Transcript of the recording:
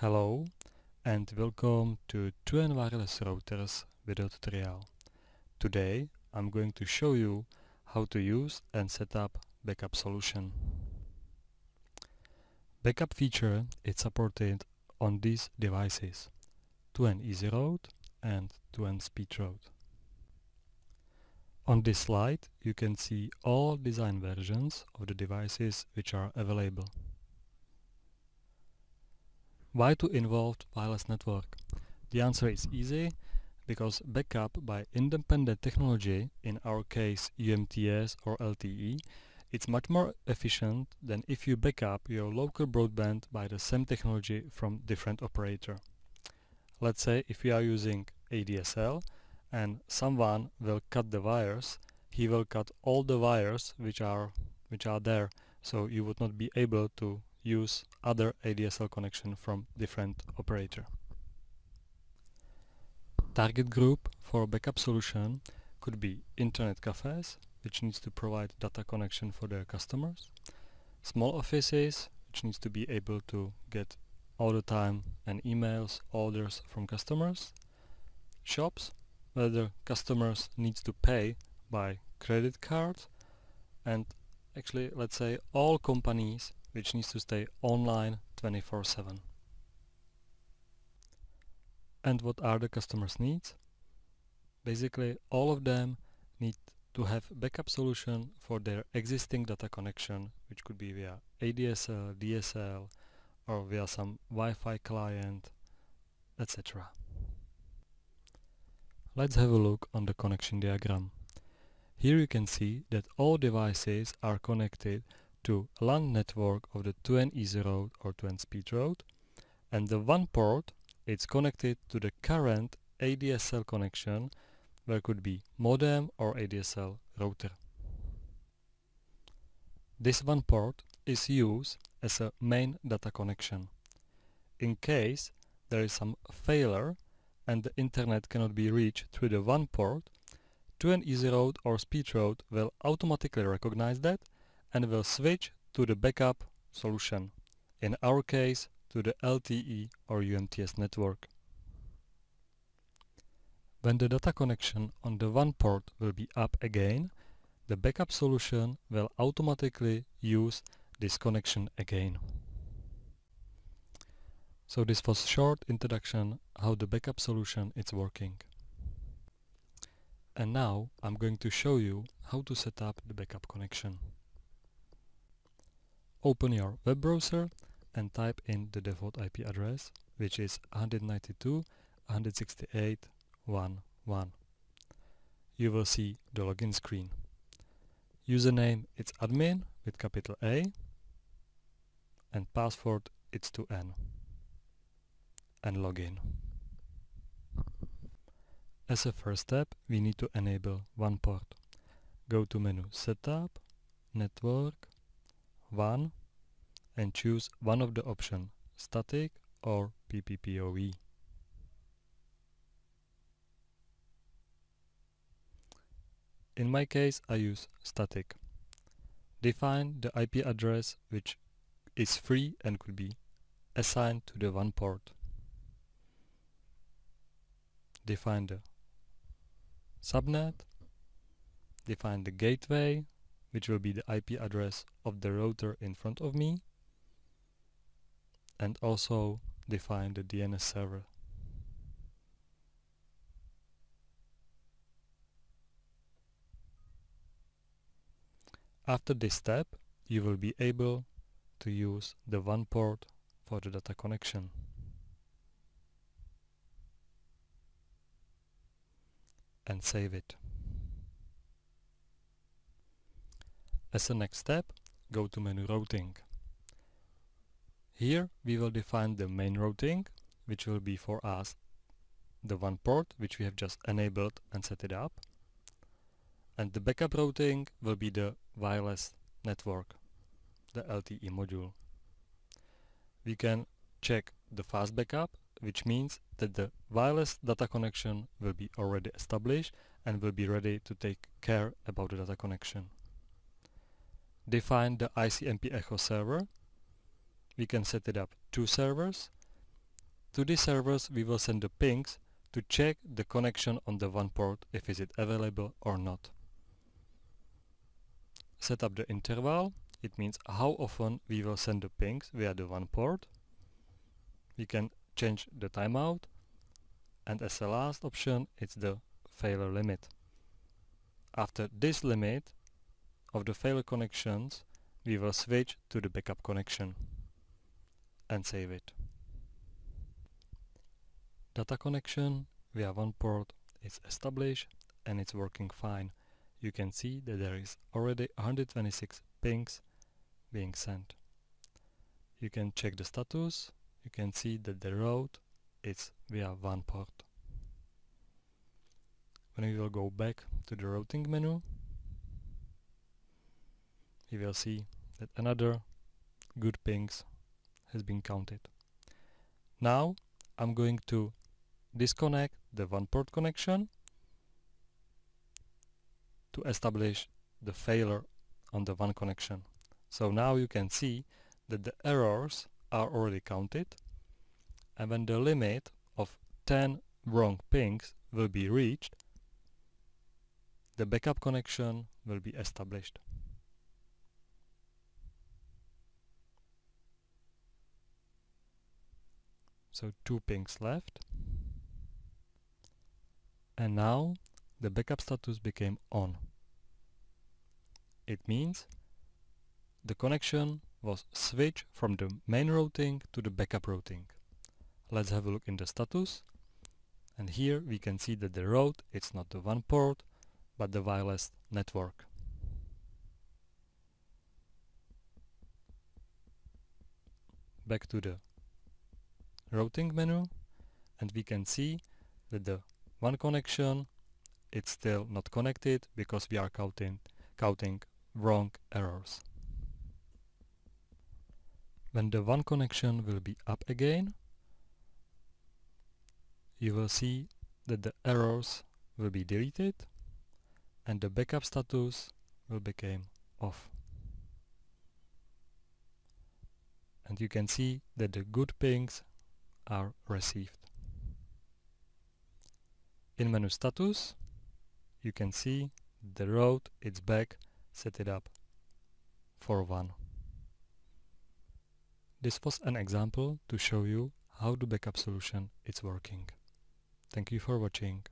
Hello and welcome to 2N Wireless Routers video tutorial. Today I'm going to show you how to use and set up backup solution. Backup feature is supported on these devices 2N EasyRoute and 2N SpeedRoute. On this slide you can see all design versions of the devices which are available. Why to involve wireless network? The answer is easy because backup by independent technology, in our case UMTS or LTE, it's much more efficient than if you backup your local broadband by the same technology from different operator. Let's say if you are using ADSL and someone will cut the wires, he will cut all the wires which are which are there so you would not be able to use other ADSL connection from different operator. Target group for backup solution could be internet cafes, which needs to provide data connection for their customers, small offices, which needs to be able to get all the time and emails, orders from customers, shops, where the customers needs to pay by credit card, and actually let's say all companies which needs to stay online 24-7. And what are the customers' needs? Basically all of them need to have backup solution for their existing data connection which could be via ADSL, DSL or via some Wi-Fi client etc. Let's have a look on the connection diagram. Here you can see that all devices are connected to LAN network of the 2N road or 2N road and the WAN port is connected to the current ADSL connection where could be modem or ADSL router. This WAN port is used as a main data connection. In case there is some failure and the internet cannot be reached through the WAN port, 2N road or SpeedRoute will automatically recognize that and will switch to the backup solution, in our case to the LTE or UMTS network. When the data connection on the WAN port will be up again, the backup solution will automatically use this connection again. So this was short introduction how the backup solution is working. And now I'm going to show you how to set up the backup connection. Open your web browser and type in the default IP address, which is 192.168.1.1. You will see the login screen. Username it's admin with capital A and password it's to N and login. As a first step we need to enable WAN port. Go to menu Setup, Network, 1 and choose one of the options static or PPPoE. In my case I use static. Define the IP address which is free and could be assigned to the WAN port. Define the subnet, define the gateway which will be the IP address of the router in front of me and also define the DNS server. After this step you will be able to use the WAN port for the data connection. and save it. As a next step, go to menu routing. Here we will define the main routing, which will be for us the WAN port which we have just enabled and set it up. And the backup routing will be the wireless network, the LTE module. We can check the fast backup, which means that the wireless data connection will be already established and will be ready to take care about the data connection define the ICMP Echo server. We can set it up two servers to these servers we will send the pings to check the connection on the WAN port if is it available or not. Set up the interval, it means how often we will send the pings via the WAN port. We can change the timeout and as a last option it's the failure limit. After this limit of the failure connections we will switch to the backup connection and save it. Data connection via WAN port is established and it's working fine. You can see that there is already 126 pings being sent. You can check the status. You can see that the route is via WAN port. When we will go back to the routing menu, we will see that another good pings has been counted. Now I'm going to disconnect the WAN port connection to establish the failure on the WAN connection. So now you can see that the errors are already counted and when the limit of 10 wrong pings will be reached, the backup connection will be established. So two pings left. And now the backup status became on. It means the connection was switched from the main routing to the backup routing. Let's have a look in the status. And here we can see that the route it's not the WAN port, but the wireless network. Back to the routing menu and we can see that the WAN connection it's still not connected because we are counting, counting wrong errors. When the WAN connection will be up again, you will see that the errors will be deleted and the backup status will become off. And you can see that the good pings are received. In menu status, you can see the route it's back, set it up for one. This was an example to show you how the backup solution is working. Thank you for watching.